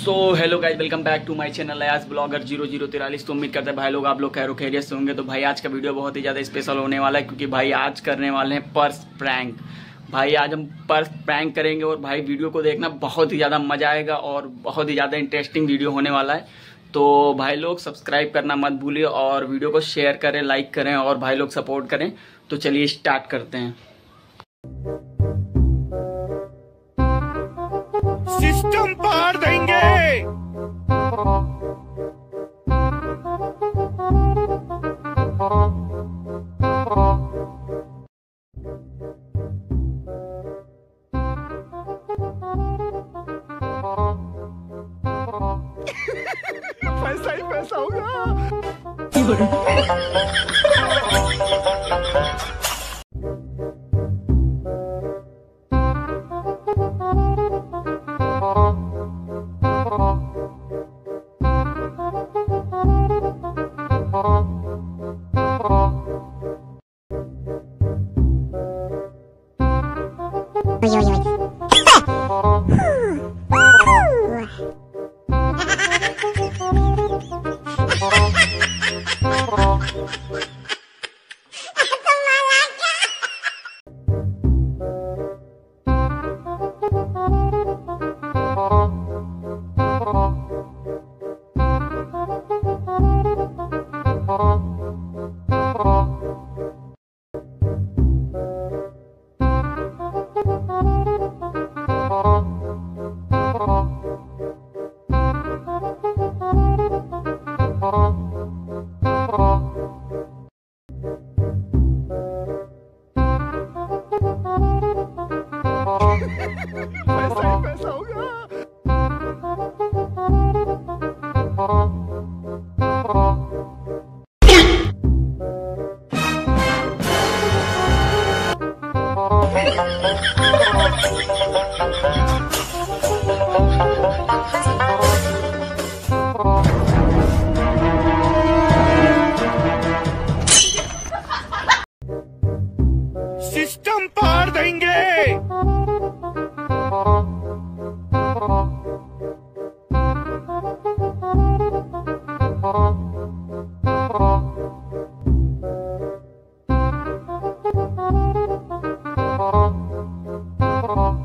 So hello guys welcome back to my channel Ayaz blogger zero zero तिरालीस तो उम्मीद करते हैं भाई लोग आप लोग खैर खैरियत से होंगे। तो भाई, आज का वीडियो बहुत ही ज़्यादा स्पेशल होने वाला है, क्योंकि भाई, आज करने वाले हैं पर्स प्रैंक। भाई, आज हम पर्स प्रैंक करेंगे और भाई वीडियो को देखना बहुत ही ज़्यादा मज़ा आएगा और बहुत ही ज़्यादा इंटरेस्टिंग वीडियो होने वाला है। तो भाई लोग सब्सक्राइब करना मत भूलिए और वीडियो को शेयर करें लाइक करें और भाई लोग सपोर्ट करें। तो चलिए स्टार्ट करते हैं। सिस्टम पार देंगे पैसा ही पैसा होगा おいおいおい Ha ha ha! Uh-huh.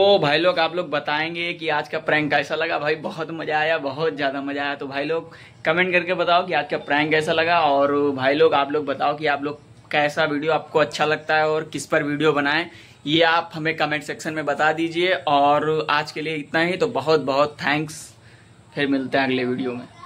तो भाई लोग, आप लोग बताएँगे कि आज का प्रैंक कैसा लगा? भाई, बहुत मज़ा आया, बहुत ज़्यादा मज़ा आया। तो भाई लोग कमेंट करके बताओ कि आज का प्रैंक कैसा लगा और भाई लोग, आप लोग बताओ कि आप लोग कैसा वीडियो आपको अच्छा लगता है और किस पर वीडियो बनाएँ। ये आप हमें कमेंट सेक्शन में बता दीजिए और आज के लिए इतना ही। तो बहुत बहुत थैंक्स फिर मिलते हैं अगले वीडियो में।